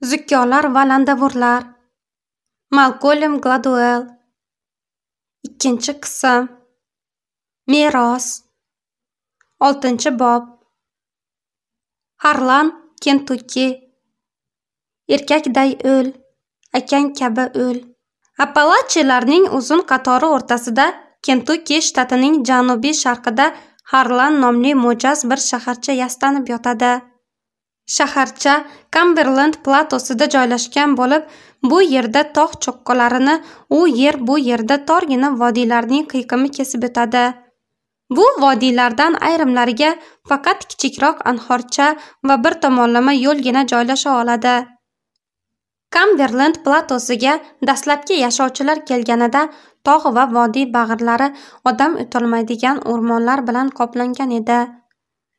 Zukkolar va landavurlar. Malkolm Gladwell. Ikkinchi qism. Meros. Oltinchi bob. Harlan, Kentukki. Erkakday o'l, akang kabi o'l. Appalachiyalarning uzun qatori o'rtasida Kentukki shtatining janubiy sharqida Harlan nomli mo'jaz bir shaharcha yastanib yotadi. Shaharcha Kamberland platosida joylashgan bo'lib, bu yerda tog' cho'qqilarini u yer bu yerda torgina vodiylarning qiyqimi kesib o'tadi. Bu vodiylardan ayrimlariga faqat kichikroq anhorcha va bir tomonlama yo'lgina joylasha oladi. Kamberland platosiga dastlabki yashovchilar kelganida tog' va vodiy bag'rlari odam o'tolmaydigan o'rmonlar bilan qoplangan edi.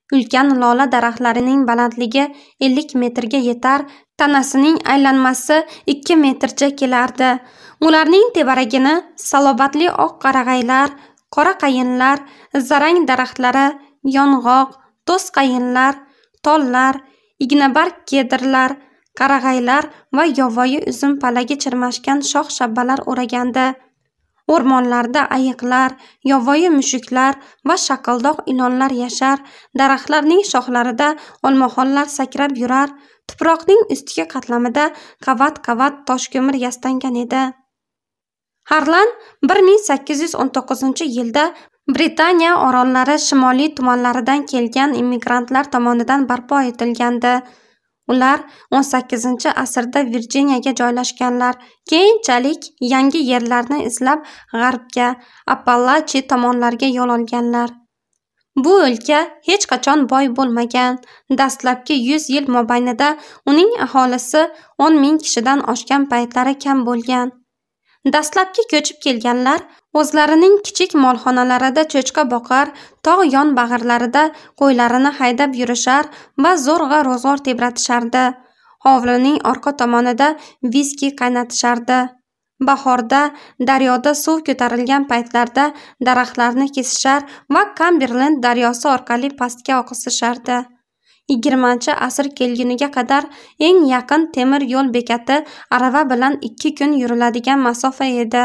Ulkan lola daraxtlarining balandligi 50 metrga yetar, tanasining aylanmasi 2 metrcha kelardi. Ularning tevaragini salobatli oq qarag'aylar, qora qayinlar, zarang daraxtlari, yong'oq, to's qayinlar, tollar, ignabarg kedirlar, qarag'aylar va yovvoyi uzum palagi chirmashgan shox-shabbalar o'ragandi. O'rmonlarda ayiqlar, yovvoyi mushuklar va shaqildoq ilonlar yashar, daraxtlarning shoxlarida olmaxonlar sakrab yurar, tuproqning ustki qatlamida qavat-qavat toshko'mir yastangan edi. Harlan 1819-yilda Britaniya orollari shimoliy tumanlaridan kelgan immigrantlar tomonidan barpo etilgandi. Ular 18-asrda Virjiniyaga joylashganlar, keyinchalik yangi yerlarni izlab g'arbga, Appalachi tomonlarga yo'l olganlar. Bu o'lka hech qachon boy bo'lmagan. Dastlabki 100 yil mobaynida uning aholisi 10 ming kishidan oshgan paytlari kam bo'lgan. Dastlabki ko'chib kelganlar o'zlarining kichik molxonalarida cho'chqa boqar, tog' yon bag'rlarida qo'ylarini haydab yurishar va zo'rg'a ro'zg'or tebratishardi. Hovlining orqa tomonida viski qaynatishardi. Bahorda daryoda suv ko'tarilgan paytlarda daraxtlarni kesishar va kamberlend daryosi orqali pastga oqizishardi. yigirmanchi asr kelguniga qadar eng yaqin temir yo'l bekati arava bilan ikki kun yuriladigan masofa edi.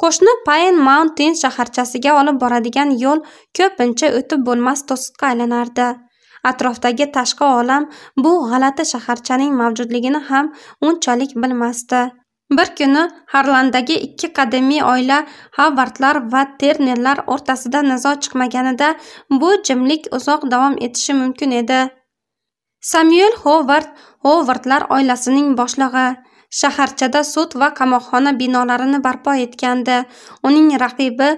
Qo'shni Pine Mountain shaharchasiga olib boradigan yo'l ko'pincha o'tib bo'lmas to'siqqa aylanardi. Atrofdagi tashqi olam bu g'alati shaharchaning mavjudligini ham unchalik bilmasdi. Bir kuni Harlandagi ikki qadimiy oila Havardlar va Ternerlar o'rtasida nizo chiqmaganida bu jimlik uzoq davom etishi mumkin edi. Samuel Hovard Hovardlar oilasining boshlig'i shaharchada sud va qamoqxona binolarini barpo etgandi. Uning raqibi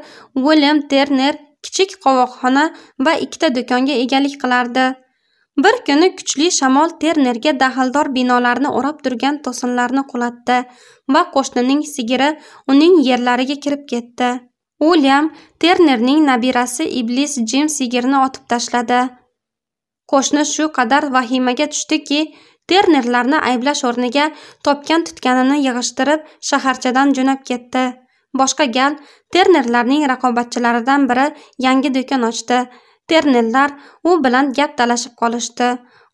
William Terner kichik qovoqxona va ikkita do'konga egalik qilardi. Bir kuni kuchli shamol Ternerga daxldor binolarni o'rab turgan to'sinlarni qulatdi va qo'shnining sigiri uning yerlariga kirib ketdi. William Ternerning nabirasi iblis Jim sigirni otib tashladi. Qo'shni shu qadar vahimaga tushdiki, Ternerlarni ayblash o'rniga topgan tutganini yig'ishtirib shaharchadan jo'nab ketdi. Boshqa gal Ternerlarning raqobatchilaridan biri yangi do'kon ochdi. Ternerlar u bilan gap talashib qolishdi.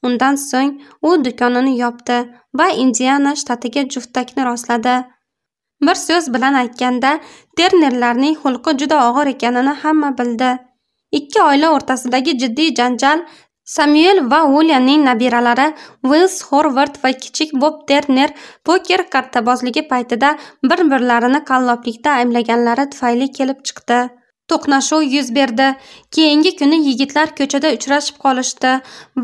Undan so'ng u do'konini yopdi va Indiana shtatiga juftakni rostladi. Bir so'z bilan aytganda, Ternerlarning xulqi juda og'ir ekanini hamma bildi. Ikki oila o'rtasidagi jiddiy janjal Samuel va Uliyaning nabiralari Wills Horvard va kichik Bob Terner poker kartabozligi paytida bir-birlarini qalloblikda ayblaganlari tufayli kelib chiqdi. To'qnashuv yuz berdi. Keyingi kuni yigitlar ko'chada uchrashib qolishdi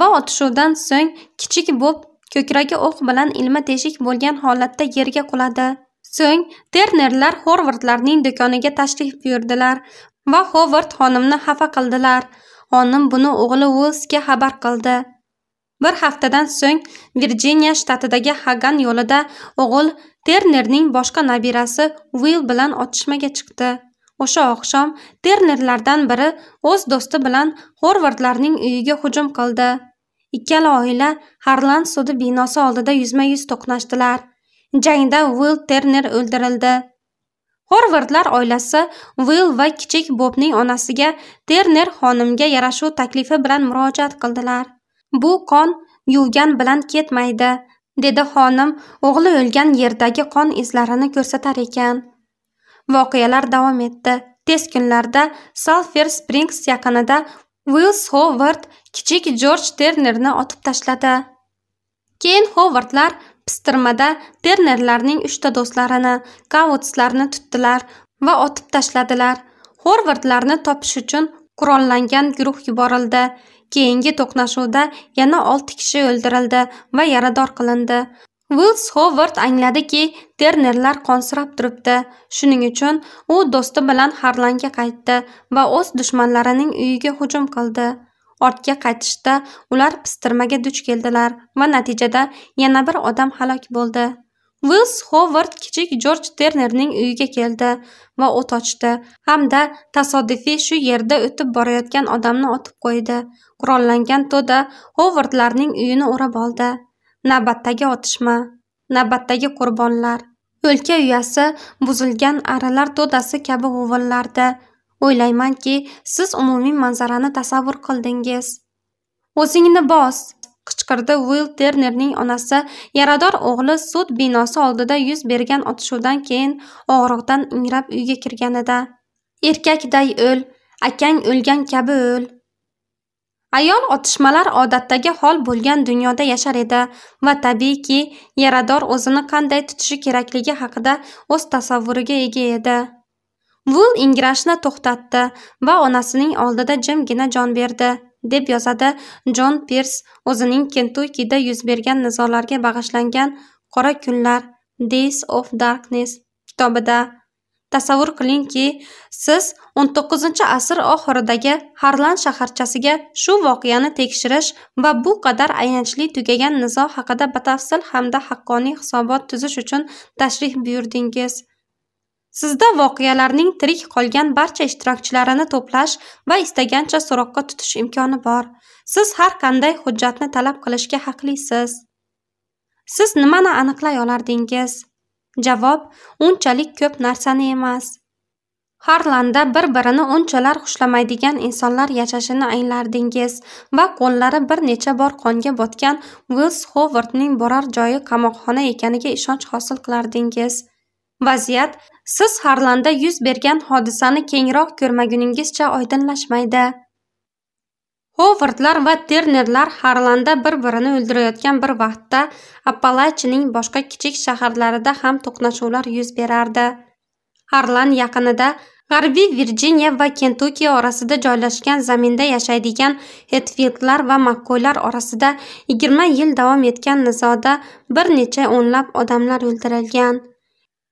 va otishuvdan so'ng kichik Bob ko'kragi o'q bilan ilma teshik bo'lgan holatda yerga quladi. So'ng Ternerlar Horvardlarning do'koniga tashrif buyurdilar va Hovard xonimni xafa qildilar. Xonim buni o'g'li Uilsga xabar qildi. Bir haftadan so'ng Virjiniya shtatidagi Hagan yo'lida o'g'il Ternerning boshqa nabirasi Will bilan otishmaga chiqdi. O'sha oqshom Ternerlardan biri o'z do'sti bilan Horvardlarning uyiga hujum qildi. Ikkala oila Harlan sudi binosi oldida yuzma-yuz to'qnashdilar. Jangda Will Terner o'ldirildi. Horvardlar oilasi Will va kichik Bobning onasiga Terner xonimga yarashuv taklifi bilan murojaat qildilar. Bu qon yuvgan bilan ketmaydi. dedi xonim o'g'li o'lgan yerdagi qon izlarini ko'rsatar ekan voqealar davom etdi tez kunlarda salfer springs yaqinida Wills Howard kichik jorj ternerni otib tashladi keyin Howardlar pistirmada ternerlarning uchta do'stlarini kautslarni tutdilar va otib tashladilar Horvardlarni topish uchun qurollangan guruh yuborildi. Keyingi to'qnashuvda yana 6 kishi o'ldirildi va yarador qilindi. Wills Howard angladiki, Ternerlar qonsirab turibdi. Shuning uchun u do'sti bilan Harlanga qaytdi va o'z dushmanlarining uyiga hujum qildi. Ortga qaytishda ular pistirmaga duch keldilar va natijada yana bir odam halok bo'ldi. Wills Hovard kichik Jorj Ternerning uyiga keldi va o't ochdi hamda tasodifiy shu yerda o'tib borayotgan odamni otib qo'ydi. Qurollangan to'da Hovardlarning uyini o'rab oldi. Navbatdagi otishma, navbatdagi qurbonlar. O'lka uyasi buzilgan arilar to'dasi kabi g'uvillardi. O'ylaymanki, siz umumiy manzarani tasavvur qildingiz. O'zingni bos, qichqirdi Will Ternerning onasi. Yarador o'g'li sud binosi oldida yuz bergan otishuvdan keyin og'riqdan ingrab uyga kirganida erkakday o'l akang o'lgan kabi o'l. Ayol otishmalar odatdagi hol bo'lgan dunyoda yashar edi va tabiiyki yarador o'zini qanday tutishi kerakligi haqida o'z tasavvuriga ega edi. Vul ingrashni to'xtatdi va onasining oldida jimgina jon berdi deb yozadi jon pirs o'zining kentukkida yuz bergan nizolarga bag'ishlangan qora kunlar days of darkness kitobida. Tasavvur qilingki siz 19 asr oxiridagi harlan shaharchasiga shu voqeani tekshirish va bu qadar ayanchli tugagan nizo haqida batafsil hamda haqqoniy hisobot tuzish uchun tashrif buyurdingiz. Sizda voqealarning tirik qolgan barcha ishtirokchilarini to'plash va istagancha so'roqqa tutish imkoni bor. Siz har qanday hujjatni talab qilishga haqlisiz. Siz nimani aniqlay olardingiz? Javob unchalik ko'p narsani emas. Harlanda bir-birini unchalar xushlamaydigan insonlar yashashini anglardingiz va qo'llari bir necha bor qonga botgan Wills Howardning borar joyi qamoqxona ekaniga ishonch hosil qilardingiz. Vaziyat siz Harlanda yuz bergan hodisani kengroq ko'rmaguningizcha oydinlashmaydi. Hovardlar va Ternerlar Harlanda bir-birini o'ldirayotgan bir vaqtda Appalachining boshqa kichik shaharlarida ham to'qnashuvlar yuz berardi. Harlan yaqinida G'arbiy Virjiniya va Kentukki orasida joylashgan zaminda yashaydigan Hetfildlar va Makkoylar orasida 20 yil davom etgan nizoda bir necha o'nlab odamlar o'ldirilgan.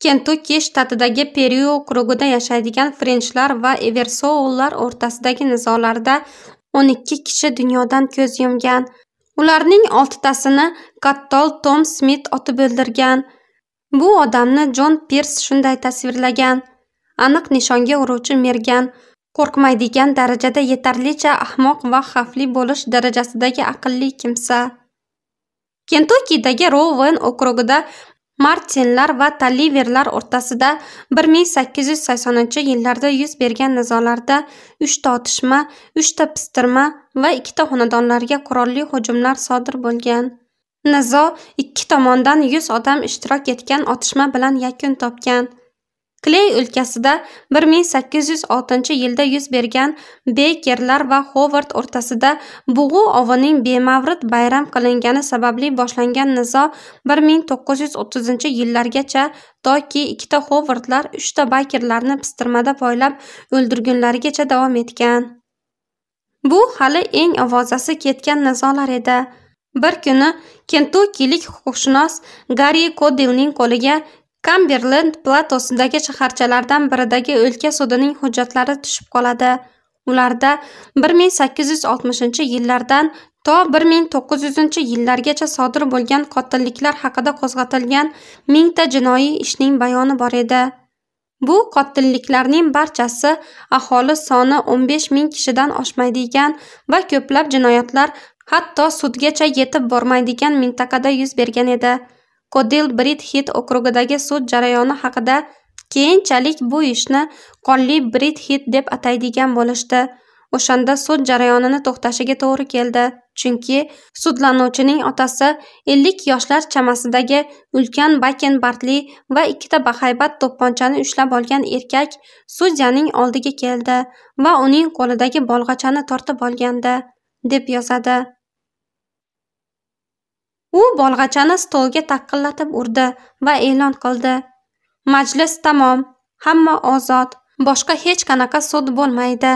Kentukki shtatidagi peri okrugida yashaydigan frenchlar va eversoullar o'rtasidagi nizolarda 12 kishi dunyodan ko'z yumgan. Ularning oltitasini kattol tom smit otib o'ldirgan. Bu odamni jon pirs shunday tasvirlagan. Aniq nishonga uruvchi mergan. Qo'rqmaydigan darajada yetarlicha ahmoq va xavfli bo'lish darajasidagi aqlli kimsa. Kentukkidagi roven okrugida martinlar va talliverlar o'rtasida 1880 yillarda yuz bergan nizolarda 3 ta otishma ta pistirma va 2 ta xonadonlarga qurolli hujumlar sodir bo'lgan. Nizo ikki tomondan 100 odam ishtirok etgan otishma bilan yakun topgan. Kley o'lkasida 1806 yilda yuz bergan bekerlar va Ховард o'rtasida bug'u ovining bemavrid bayram qilingani sababli boshlangan nizo 1930 yillargacha toki ikkita hovardlar uchta baykerlarni pistirmada poylab o'ldirgunlarigacha davom etgan. Bu hali eng ovozasi ketgan nizolar edi. Bir kuni kentukkilik huquqshunos garri kodilning qo'liga kamberlend platosidagi shaharchalardan biridagi o'lka sudining hujjatlari tushib qoladi. Ularda 1860 yillardan to 1900 yillargacha sodir bo'lgan qotilliklar haqida qo'zg'atilgan mingta jinoiy ishning bayoni bor edi. Bu qotilliklarning barchasi aholi soni 15 ming kishidan oshmaydigan va ko'plab jinoyatlar hatto sudgacha yetib bormaydigan mintaqada yuz bergan edi. Kodil Brit-Hit okrugidagi sud jarayoni haqida keyinchalik bu ishni qonli Brit-Hit deb ataydigan bo'lishdi. O'shanda sud jarayonini to'xtashiga to'g'ri keldi. chunki sudlanuvchining otasi ellik yoshlar chamasidagi ulkan baken bartli va ikkita bahaybat to'pponchani ushlab olgan erkak sudyaning oldiga keldi va uning qo'lidagi bolg'achani tortib olgandi deb yozadi u bolg'achani stolga taqillatib urdi va e'lon qildi. Majlis tamom hamma ozod boshqa hech qanaqa sud bo'lmaydi.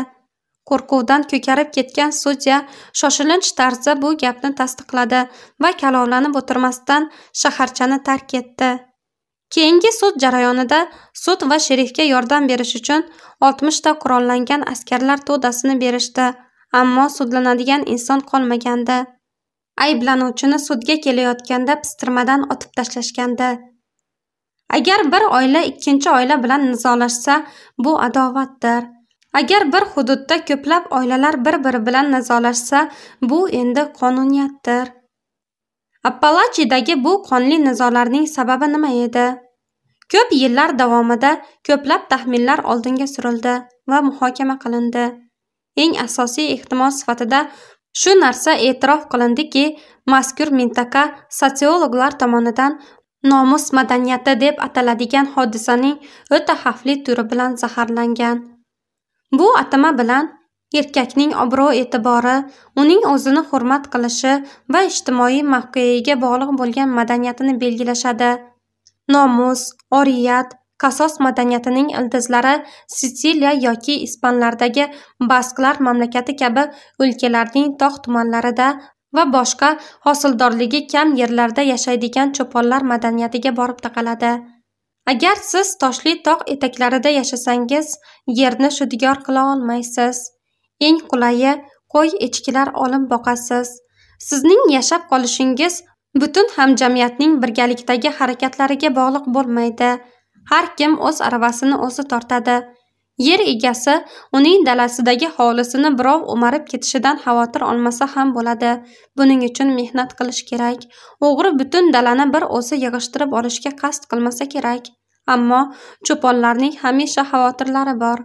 Qo'rquvdan ko'karib ketgan sudya shoshilinch tarzda bu gapni tasdiqladi va kalovlanib o'tirmasdan shaharchani tark etdi. Keyingi sud jarayonida sud va sherifga yordam berish uchun oltmishta qurollangan askarlar to'dasini berishdi ammo sudlanadigan inson qolmagandi. Ayblanuvchini sudga kelayotganda pistirmadan otib tashlashgandi. Agar bir oila ikkinchi oila bilan nizolashsa bu adovatdir. Agar bir hududda ko'plab oilalar bir biri bilan nizolashsa bu endi qonuniyatdir. Appalachidagi bu qonli nizolarning sababi nima edi? Ko'p yillar davomida ko'plab taxminlar oldinga surildi va muhokama qilindi. Eng asosiy ehtimol sifatida shu narsa e'tirof qilindiki mazkur mintaqa sotsiologlar tomonidan nomus madaniyati deb ataladigan hodisaning o'ta xavfli turi bilan zaharlangan. Bu atama bilan erkakning obro' e'tibori uning o'zini hurmat qilishi va ijtimoiy mavqeiga bog'liq bo'lgan madaniyatini belgilashadi. Nomus oriyat qasos madaniyatining ildizlari sitsiliya yoki ispanlardagi basklar mamlakati kabi o'lkalarning tog' tumanlarida va boshqa hosildorligi kam yerlarda yashaydigan cho'ponlar madaniyatiga borib taqaladi. Agar siz toshli tog' etaklarida yashasangiz yerni shudgor qila olmaysiz. Eng qulayi qo'y echkilar olib boqasiz. Sizning yashab qolishingiz butun hamjamiyatning birgalikdagi harakatlariga bog'liq bo'lmaydi. Har kim o'z aravasini o'zi tortadi. Yer egasi uning dalasidagi hovlisini birov o'marib ketishidan xavotir olmasa ham bo'ladi. Buning uchun mehnat qilish kerak. O'g'ri butun dalani bir o'zi yig'ishtirib olishga qasd qilmasa kerak. Ammo cho'ponlarning hamisha xavotirlari bor.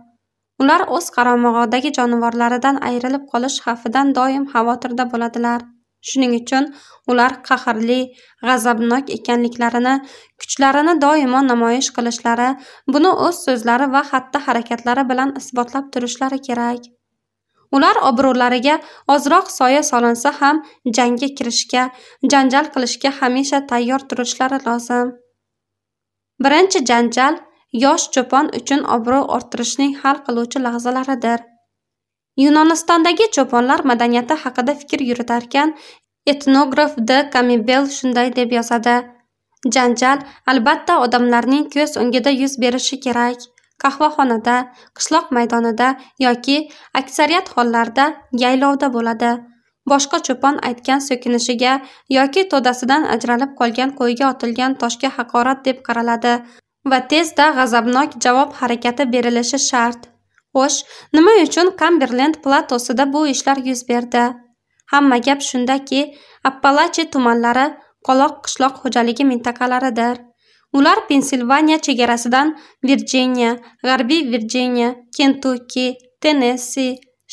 Ular o'z qaramog'idagi jonivorlaridan ayrilib qolish xavfidan doim xavotirda bo'ladilar. Shuning uchun ular qahrli g'azabnok ekanliklarini kuchlarini doimo namoyish qilishlari buni o'z so'zlari va xatti harakatlari bilan isbotlab turishlari kerak. Ular obro'lariga ozroq soya solinsa ham jangga kirishga janjal qilishga hamisha tayyor turishlari lozim. Birinchi janjal yosh cho'pon uchun obro' orttirishning hal qiluvchi lahzalaridir. Yunonistondagi cho'ponlar madaniyati haqida fikr yuritarkan etnograf d. Kamibel shunday deb yozadi. Janjal albatta odamlarning ko'z o'ngida yuz berishi kerak. Qahvaxonada qishloq maydonida yoki aksariyat hollarda yaylovda bo'ladi. Boshqa cho'pon aytgan so'kinishiga yoki to'dasidan ajralib qolgan qo'yga otilgan toshga haqorat deb qaraladi va tezda g'azabnok javob harakati berilishi shart. Xo'sh nima uchun kamberlend platosida bu ishlar yuz berdi? Hamma gap shundaki appalachi tumanlari qoloq qishloq xo'jaligi mintaqalaridir. Ular pensilvaniya chegarasidan virjiniya g'arbiy virjiniya kentukki tennessi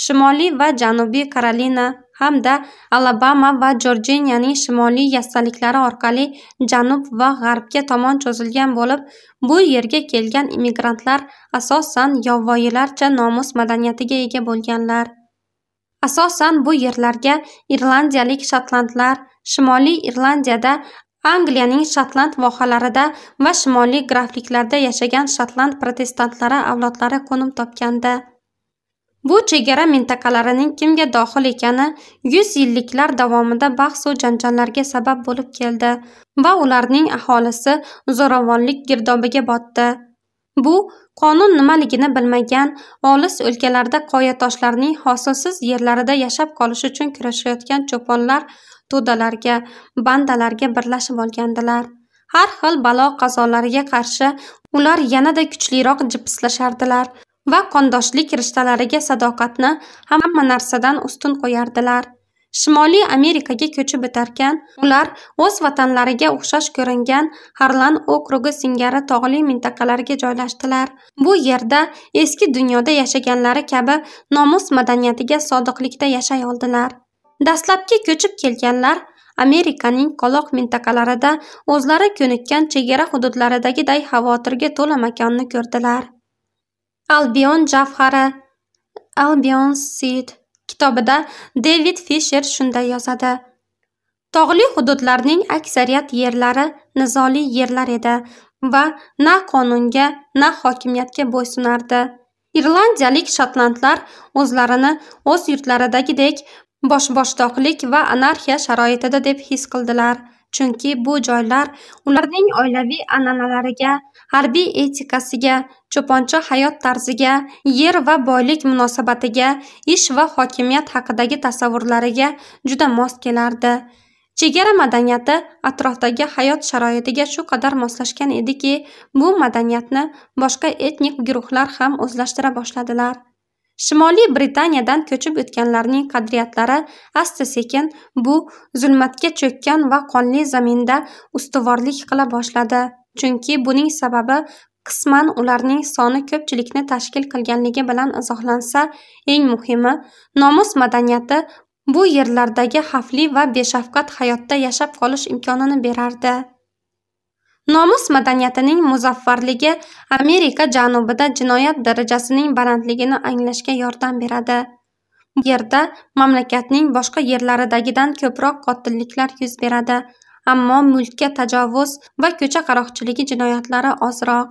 shimoliy va janubiy karolina hamda alabama va jorjiniyaning shimoliy yassaliklari orqali janub va g'arbga tomon cho'zilgan bo'lib bu yerga kelgan immigrantlar asosan yovvoyilarcha nomus madaniyatiga ega bo'lganlar. Asosan bu yerlarga irlandiyalik shotlandlar shimoliy irlandiyada angliyaning shotland vohalarida va shimoliy grafliklarda yashagan shotland protestantlari avlodlari qo'nim topgandi. Bu chegara mintaqalarining kimga dohil ekani yuz yilliklar davomida bahsu janjallarga sabab bo'lib keldi va ularning aholisi zo'ravonlik girdobiga botdi. Bu qonun nimaligini bilmagan olis o'lkalarda qoyatoshlarning hosilsiz yerlarida yashab qolish uchun kurashayotgan cho'ponlar to'dalarga bandalarga birlashib olgandilar. Har xil balo qazolarga qarshi ular yanada kuchliroq jipslashardilar. Va qondoshlik rishtalariga sadoqatni hamma narsadan ustun qo'yardilar. Shimoliy amerikaga ko'chib o'tarkan ular o'z vatanlariga o'xshash ko'ringan harlan okrugi singari tog'li mintaqalarga joylashdilar. Bu yerda eski dunyoda yashaganlari kabi nomus madaniyatiga sodiqlikda yashay oldilar. Dastlabki ko'chib kelganlar amerikaning qoloq mintaqalarida o'zlari ko'nikkan chegara hududlaridagiday xavotirga to'la makonni ko'rdilar. Albion javhari albion sid kitobida devid fisher shunday yozadi. Tog'li hududlarning aksariyat yerlari nizoli yerlar edi va na qonunga na hokimiyatga bo'ysunardi. Irlandiyalik shotlandlar o'zlarini o'z yurtlaridagidek boshboshdoqlik va anarxiya sharoitida deb his qildilar. Chunki bu joylar ularning oilaviy an'analariga harbiy etikasiga cho'poncha hayot tarziga yer va boylik munosabatiga ish va hokimiyat haqidagi tasavvurlariga juda mos kelardi. Chegara madaniyati atrofdagi hayot sharoitiga shu qadar moslashgan ediki bu madaniyatni boshqa etnik guruhlar ham o'zlashtira boshladilar. Shimoliy britaniyadan ko'chib o'tganlarning qadriyatlari asta sekin bu zulmatga cho'kkan va qonli zaminda ustuvorlik qila boshladi. Chunki buning sababi qisman ularning soni ko'pchilikni tashkil qilganligi bilan izohlansa eng muhimi nomus madaniyati bu yerlardagi xavfli va beshafqat hayotda yashab qolish imkonini berardi. Nomus madaniyatining muzaffarligi amerika janubida jinoyat darajasining balandligini anglashga yordam beradi. Bu yerda mamlakatning boshqa yerlaridagidan ko'proq qotilliklar yuz beradi. Ammo mulkka tajovuz va ko'cha qaroqchiligi jinoyatlari ozroq.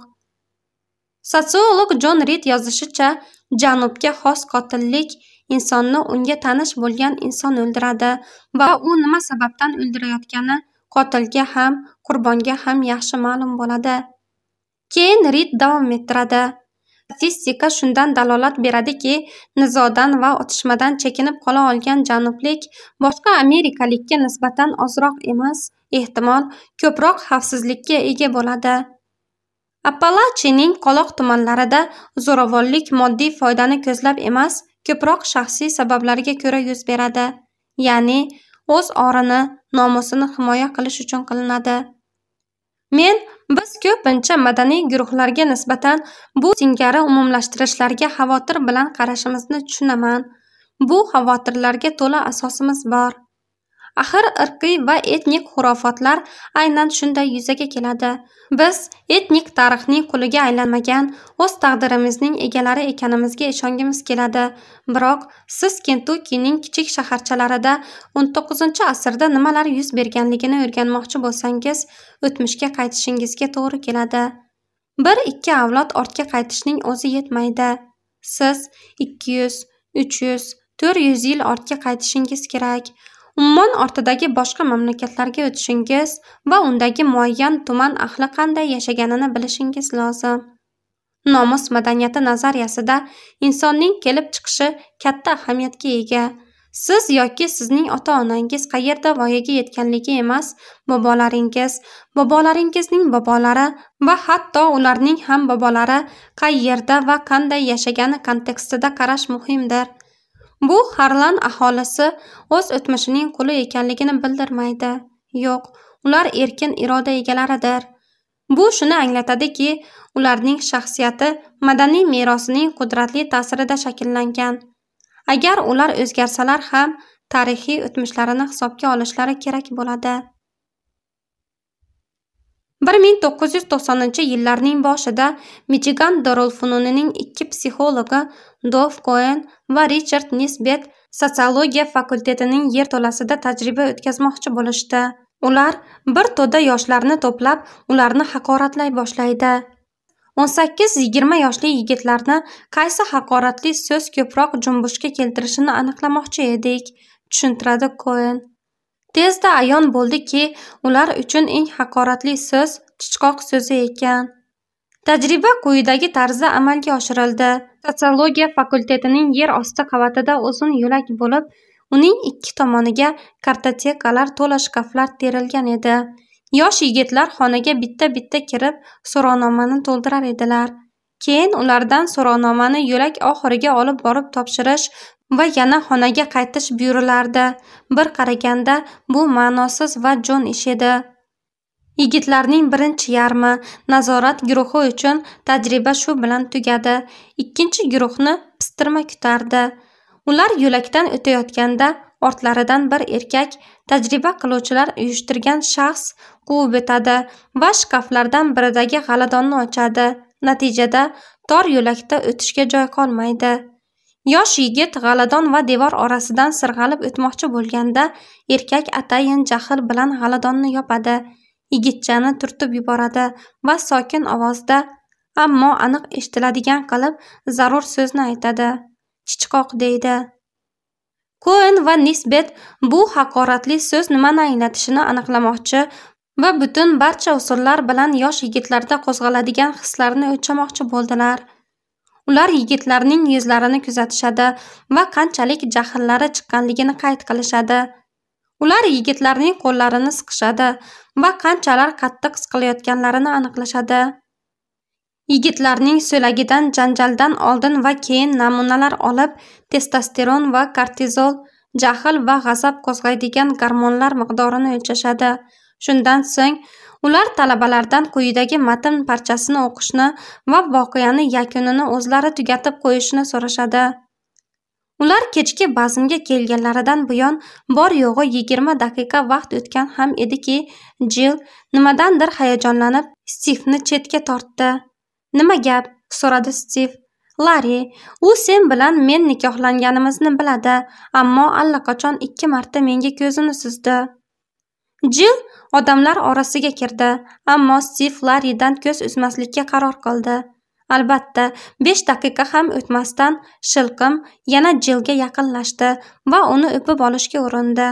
Sotsiolog jon rid yozishicha janubga xos qotillik insonni unga tanish bo'lgan inson o'ldiradi va u nima sababdan o'ldirayotgani qotilga ham qurbonga ham yaxshi ma'lum bo'ladi. Keyin rid davom ettiradi. Statistika shundan dalolat beradiki nizodan va otishmadan chekinib qola olgan janublik boshqa amerikalikka nisbatan ozroq emas ehtimol ko'proq xavfsizlikka ega bo'ladi. Appalachining qoloq tumanlarida zo'ravonlik moddiy foydani ko'zlab emas ko'proq shaxsiy sabablarga ko'ra yuz beradi. Ya'ni o'z orini nomusini himoya qilish uchun qilinadi. Men biz ko'pincha madaniy guruhlarga nisbatan bu singari umumlashtirishlarga xavotir bilan qarashimizni tushunaman. Bu xavotirlarga to'la asosimiz bor. Axir irqiy va etnik xurofotlar aynan shunday yuzaga keladi. Biz etnik tarixning quliga aylanmagan o'z taqdirimizning egalari ekanimizga ishongimiz keladi. Biroq siz kentukkining kichik shaharchalarida o'n to'qqizinchi asrda nimalar yuz berganligini o'rganmoqchi bo'lsangiz o'tmishga qaytishingizga to'g'ri keladi. Bir ikki avlod ortga qaytishning o'zi yetmaydi. Siz ikki yuz uch yuz to'rt yuz yil ortga qaytishingiz kerak. Ummon ortidagi boshqa mamlakatlarga o'tishingiz va undagi muayyan tuman ahli qanday yashaganini bilishingiz lozim. Nomus madaniyati nazariyasida insonning kelib chiqishi katta ahamiyatga ega. Siz yoki sizning ota onangiz qayerda voyaga yetganligi emas bobolaringiz bobolaringizning bobolari va hatto ularning ham bobolari qayerda va qanday yashagani kontekstida qarash muhimdir. Bu harlan aholisi o'z o'tmishining quli ekanligini bildirmaydi. Yo'q ular erkin iroda egalaridir. Bu shuni anglatadiki ularning shaxsiyati madaniy merosining qudratli ta'sirida shakllangan. Agar ular o'zgarsalar ham tarixiy o'tmishlarini hisobga olishlari kerak bo'ladi. Bir ming to'qqiz yuz to'qsoninchi yillarning boshida michigan dorulfununining ikki psixologi dov koen va richard nisbet sotsiologiya fakultetining yerto'lasida tajriba o'tkazmoqchi bo'lishdi. Ular bir to'da yoshlarni to'plab ularni haqoratlay boshlaydi. O'n sakkiz yigirma yoshli yigitlarni qaysi haqoratli so'z ko'proq jumbushga keltirishini aniqlamoqchi edik tushuntiradi koen tezda ayon bo'ldiki ular uchun eng haqoratli so'z chichqoq so'zi ekan. Tajriba quyidagi tarzda amalga oshirildi. Sotsiologiya fakultetining yer osti qavatida uzun yo'lak bo'lib uning ikki tomoniga kartotekalar to'la shkaflar terilgan edi. Yosh yigitlar xonaga bitta bitta kirib so'rovnomani to'ldirar edilar. Keyin ulardan so'rovnomani yo'lak oxiriga olib borib topshirish va yana xonaga qaytish buyurilardi bir qaraganda bu ma'nosiz va jo'n ish edi. Yigitlarning birinchi yarmi nazorat guruhi uchun tajriba shu bilan tugadi. Ikkinchi guruhni pistirma kutardi. Ular yo'lakdan o'tayotganda ortlaridan bir erkak tajriba qiluvchilar uyushtirgan shaxs quvib o'tadi va shkaflardan biridagi g'aladonni ochadi. Natijada tor yo'lakda o'tishga joy qolmaydi. Yosh yigit g'aladon va devor orasidan sirg'alib o'tmoqchi bo'lganda erkak atayin jahl bilan g'aladonni yopadi. Yigitchani turtib yuboradi va sokin ovozda ammo aniq eshitiladigan qilib zarur so'zni aytadi. Chichqoq deydi. Koen va nisbet bu haqoratli so'z nimani anglatishini aniqlamoqchi va butun barcha usullar bilan yosh yigitlarda qo'zg'aladigan hislarni o'lchamoqchi bo'ldilar. Ular yigitlarning yuzlarini kuzatishadi va qanchalik jahllari chiqqanligini qayd qilishadi. Ular yigitlarning qo'llarini siqishadi va qanchalar qattiq siqilayotganlarini aniqlashadi. Yigitlarning so'lagidan janjaldan oldin va keyin namunalar olib testosteron va kortizol jahl va g'azab qo'zg'aydigan gormonlar miqdorini o'lchashadi. Shundan so'ng ular talabalardan quyidagi matn parchasini o'qishni va voqeani yakunini o'zlari tugatib qo'yishni so'rashadi. Ular kechki bazmga kelganlaridan buyon bor yo'g'i yigirma daqiqa vaqt o'tgan ham ediki jill nimadandir hayajonlanib stivni chetga tortdi. Nima gap? so'radi stiv. Lari u sen bilan men nikohlanganimizni biladi ammo allaqachon ikki marta menga ko'zini suzdi. Jill odamlar orasiga kirdi ammo stiv laridan ko'z uzmaslikka qaror qildi. Albatta besh daqiqa ham o'tmasdan shilqim yana jillga yaqinlashdi va uni o'pib olishga urindi.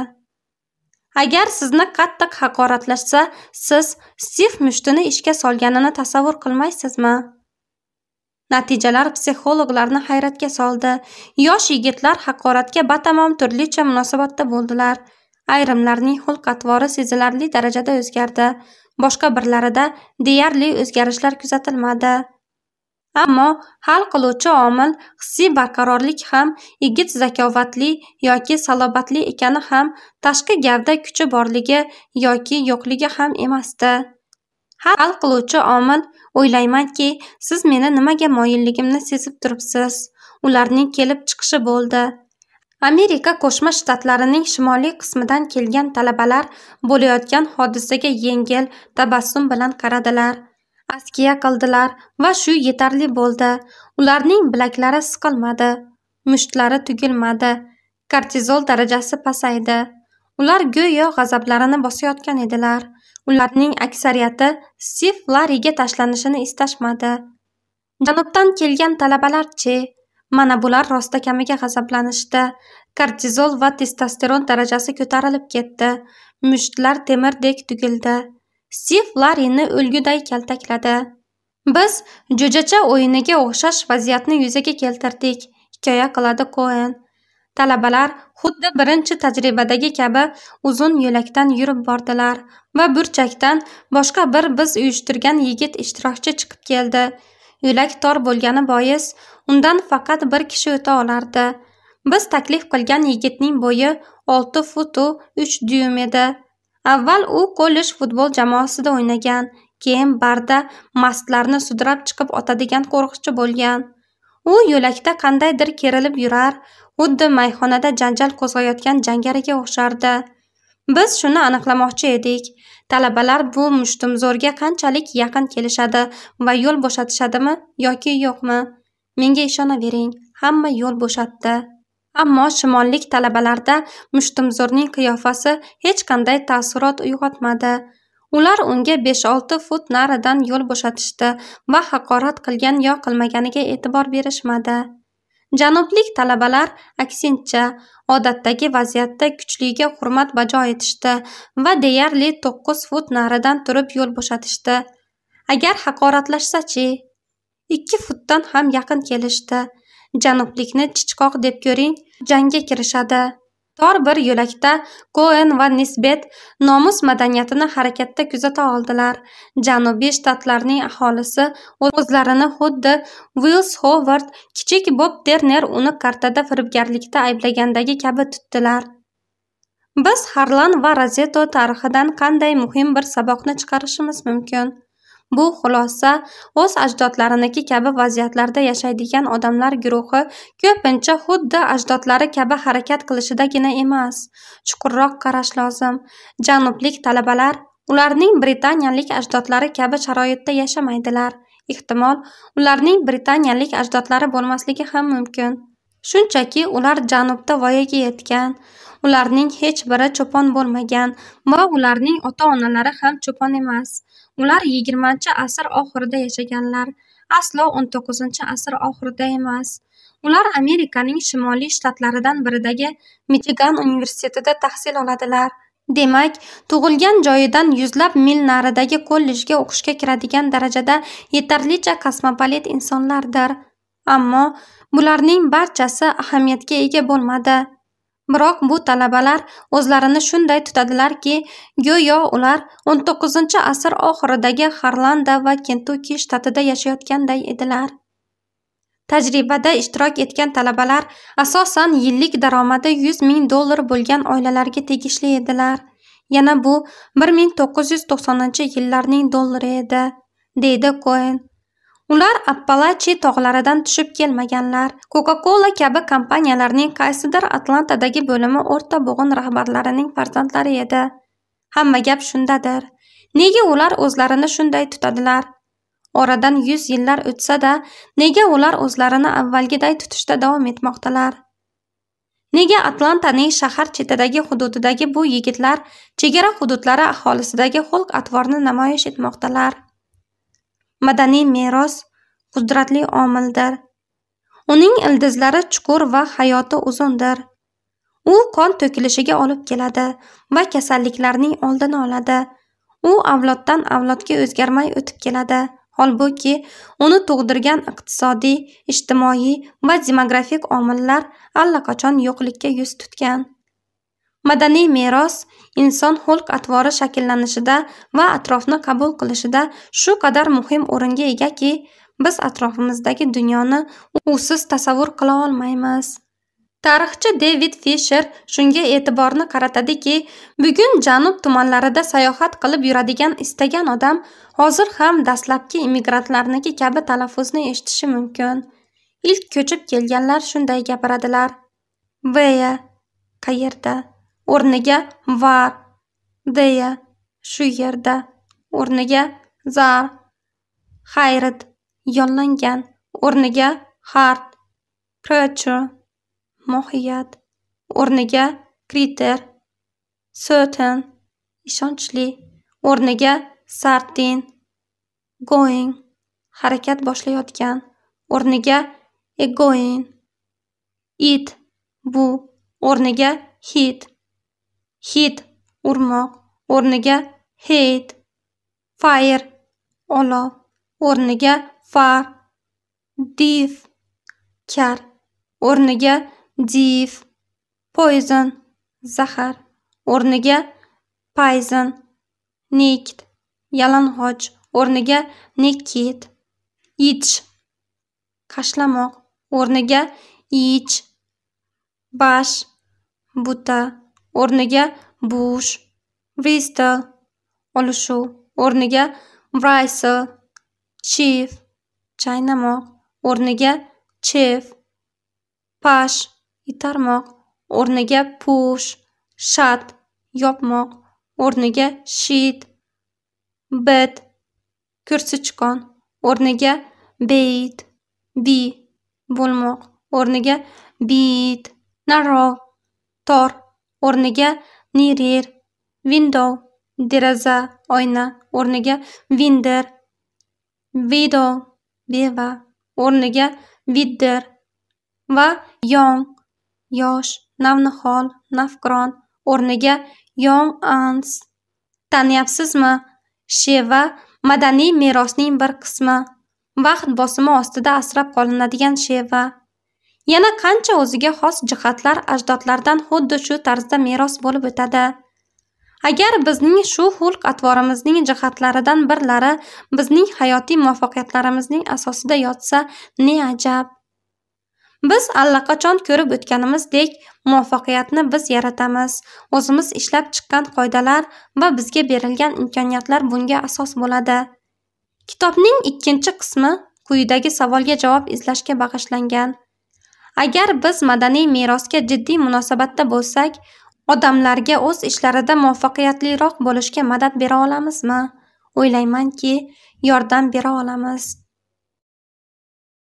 Agar sizni qattiq haqoratlashsa siz stiv mushtini ishga solganini tasavvur qilmaysizmi? Natijalar psixologlarni hayratga soldi. Yosh yigitlar haqoratga batamom turlicha munosabatda bo'ldilar. Ayrimlarning xulq atvori sezilarli darajada o'zgardi. Boshqa birlarida deyarli o'zgarishlar kuzatilmadi. Ammo hal qiluvchi omil hissiy barqarorlik ham yigit zakovatli yoki salobatli ekani ham tashqi gavda kuchi borligi yoki yo'qligi ham emasdi. Hal qiluvchi omil o'ylaymanki siz meni nimaga moyilligimni sezib turibsiz? Ularning kelib chiqishi bo'ldi. Amerika qo'shma shtatlarining shimoliy qismidan kelgan talabalar bo'layotgan hodisaga yengil tabassum bilan qaradilar. Askiya qildilar va shu yetarli bo'ldi. Ularning bilaklari siqilmadi mushtlari tugilmadi kortizol darajasi pasaydi. Ular go'yo g'azablarini bosayotgan edilar. Ularning aksariyati stiv lariga tashlanishini istashmadi. Janubdan kelgan talabalarchi? Mana bular rostakamiga g'azablanishdi kortizol va testosteron darajasi ko'tarilib ketdi. Mushtlar temirdek tugildi. Stiv larini o'lguday kaltakladi. Biz jo'jacha o'yiniga o'xshash vaziyatni yuzaga keltirdik hikoya qiladi koen talabalar xuddi birinchi tajribadagi kabi uzun yo'lakdan yurib bordilar va burchakdan boshqa bir biz uyushtirgan yigit ishtirokchi chiqib keldi. Yo'lak tor bo'lgani bois undan faqat bir kishi o'ta olardi. Biz taklif qilgan yigitning bo'yi olti futu uch dyum edi. Avval u kollej futbol jamoasida o'ynagan keyin barda mastlarni sudrab chiqib otadigan qo'riqchi bo'lgan. U yo'lakda qandaydir kerilib yurar xuddi mayxonada janjal qo'zg'ayotgan jangariga o'xshardi. Biz shuni aniqlamoqchi edik. Talabalar bu mushtumzo'rga qanchalik yaqin kelishadi va yo'l bo'shatishadimi yoki yo'qmi? Menga ishonavering hamma yo'l bo'shatdi. Ammo shimollik talabalarda mushtumzo'rning qiyofasi hech qanday taassurot uyg'otmadi. Ular unga besh olti fut naridan yo'l bo'shatishdi va haqorat qilgan yo qilmaganiga e'tibor berishmadi. Janublik talabalar aksincha odatdagi vaziyatda kuchliga hurmat bajo etishdi va deyarli to'qqiz fut naridan turib yo'l bo'shatishdi. Agar haqoratlashsachi ikki futdan ham yaqin kelishdi. Janublikni chichqoq deb ko'ring jangga kirishadi. Tor bir yo'lakda koen va nisbet nomus madaniyatini harakatda kuzata oldilar. Janubiy shtatlarning aholisi o'zlarini xuddi uils hovard kichik bob terner uni kartada firibgarlikda ayblagandagi kabi tutdilar. Biz harlan va rozeto tarixidan qanday muhim bir saboqni chiqarishimiz mumkin? Bu xulosa o'z ajdodlariniki kabi vaziyatlarda yashaydigan odamlar guruhi ko'pincha xuddi ajdodlari kabi harakat qilishidagina emas. Chuqurroq qarash lozim. Janublik talabalar ularning britaniyalik ajdodlari kabi sharoitda yashamaydilar. Ehtimol ularning britaniyalik ajdodlari bo'lmasligi ham mumkin. Shunchaki ular janubda voyaga yetgan. Ularning hech biri cho'pon bo'lmagan va ularning ota onalari ham cho'pon emas. Ular yigirmanchi asr oxirida yashaganlar. Aslo o'n to'qqizinchi asr oxirida emas. Ular amerikaning shimoliy shtatlaridan biridagi michigan universitetida tahsil oladilar. Demak tug'ilgan joyidan yuzlab mil naridagi kollejga o'qishga kiradigan darajada yetarlicha kosmopolit insonlardir. Ammo bularning barchasi ahamiyatga ega bo'lmadi. Biroq bu talabalar o'zlarini shunday tutadilarki go'yo ular o'n to'qqizinchi asr oxiridagi harlanda va kentukki shtatida yashayotganday edilar. Tajribada ishtirok etgan talabalar asosan yillik daromadi 100 ming dollar bo'lgan oilalarga tegishli edilar. Yana bu bir ming to'qqiz yuz to'qsoninchi yillarning dollari edi deydi koen ular appalachi tog'laridan tushib kelmaganlar. Coca cola kabi kompaniyalarning qaysidir atlantadagi bo'limi o'rta bo'g'in rahbarlarining farzandlari edi. Hamma gap shundadir. Nega ular o'zlarini shunday tutadilar? Oradan 100 yillar o'tsa-da, nega ular o'zlarini avvalgiday tutishda davom etmoqdalar? Nega atlantaning shahar chetidagi hududidagi bu yigitlar chegara hududlari aholisidagi xulq atvorni namoyish etmoqdalar? Madaniy meros qudratli omildir. Uning ildizlari chuqur va hayoti uzundir. U qon to'kilishiga olib keladi va kasalliklarning oldini oladi. U avloddan avlodga o'zgarmay o'tib keladi. Holbuki uni tug'dirgan iqtisodiy ijtimoiy va demografik omillar allaqachon yo'qlikka yuz tutgan. Madaniy meros inson xulq atvori shakllanishida va atrofni qabul qilishida shu qadar muhim o'ringa egaki biz atrofimizdagi dunyoni usiz tasavvur qila olmaymiz. Tarixchi devid fisher shunga e'tiborni qaratadiki bugun janub tumanlarida sayohat qilib yuradigan istagan odam hozir ham dastlabki immigrantlarniki kabi talaffuzni eshitishi mumkin. Ilk ko'chib kelganlar shunday gapiradilar. Veya qayerda? O'rniga var deya shu yerda o'rniga zar hayrit yollangan o'rniga hard creature mohiyat o'rniga kriter certain ishonchli o'rniga sartin going harakat boshlayotgan o'rniga egoin it bu o'rniga hit. Hit urmoq o'rniga hate fire olov o'rniga far div kar o'rniga div poison zahar o'rniga poison nikt yalang'och o'rniga nikit ich qashlamoq o'rniga ich bash buta. O'rniga bush bristol olishuv o'rniga braysel chief chaynamoq o'rniga chef pash itarmoq o'rniga push shat yopmoq o'rniga shit bet kursichqon o'rniga beit bi bo'lmoq o'rniga bit narrow tor o'rniga nirir window deraza oyna o'rniga winder widow beva o'rniga widder va yong yosh navnihol navqiron o'rniga yong ans. Tanyapsizmi sheva madaniy merosning bir qismi. Vaqt bosimi ostida asrab qolinadigan sheva. Yana qancha o'ziga xos jihatlar ajdodlardan xuddi shu tarzda meros bo'lib o'tadi? Agar bizning shu xulq atvorimizning jihatlaridan birlari bizning hayotiy muvaffaqiyatlarimizning asosida yotsa ne ajab? Biz allaqachon ko'rib o'tganimizdek muvaffaqiyatni biz yaratamiz. O'zimiz ishlab chiqqan qoidalar va bizga berilgan imkoniyatlar bunga asos bo'ladi. Kitobning ikkinchi qismi quyidagi savolga javob izlashga bag'ishlangan. Agar biz madaniy merosga jiddiy munosabatda bo'lsak odamlarga o'z ishlarida muvaffaqiyatliroq bo'lishga madad bera olamizmi? O'ylaymanki yordam bera olamiz.